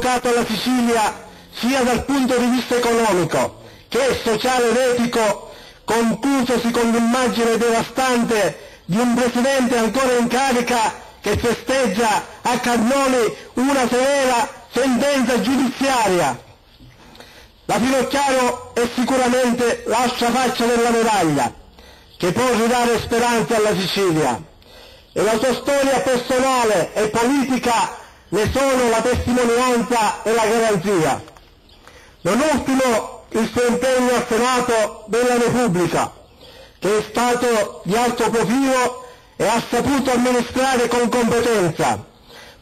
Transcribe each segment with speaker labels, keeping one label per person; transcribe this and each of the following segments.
Speaker 1: provocato alla Sicilia sia dal punto di vista economico che sociale ed etico, conclusosi con l'immagine devastante di un Presidente ancora in carica che festeggia a Cannoni una severa sentenza giudiziaria. La Finocchiaro è sicuramente l'altra faccia della medaglia, che può ridare speranza alla Sicilia. E la sua storia personale e politica ne sono la testimonianza e la garanzia. Non ultimo il suo impegno al Senato della Repubblica, che è stato di alto profilo e ha saputo amministrare con competenza,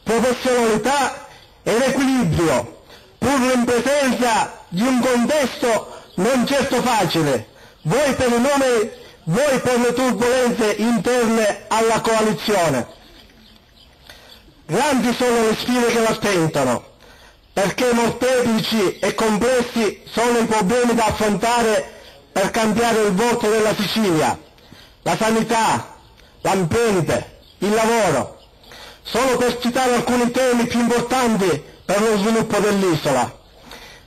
Speaker 1: professionalità ed equilibrio, pur in presenza di un contesto non certo facile, voi per i nomi, voi per le turbulenze interne alla coalizione. Grandi sono le sfide che la tentano, perché molteplici e complessi sono i problemi da affrontare per cambiare il volto della Sicilia, la sanità, l'ambiente, il lavoro, solo per citare alcuni temi più importanti per lo sviluppo dell'isola.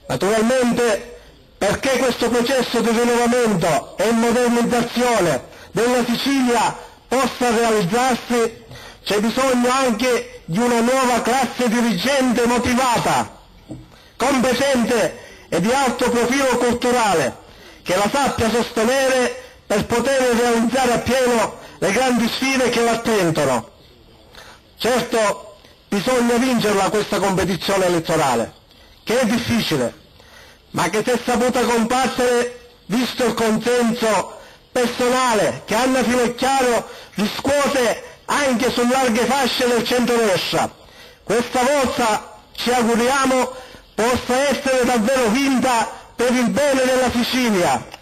Speaker 1: Naturalmente perché questo processo di rinnovamento e modernizzazione della Sicilia possa realizzarsi c'è bisogno anche di una nuova classe dirigente motivata, competente e di alto profilo culturale, che la sappia sostenere per poter realizzare appieno le grandi sfide che l'attendono. Certo, bisogna vincerla questa competizione elettorale, che è difficile, ma che se saputa combattere, visto il consenso personale che Anna Finocchiaro riscuote anche su larghe fasce del centro-destra, questa volta ci auguriamo possa essere davvero vinta per il bene della Sicilia.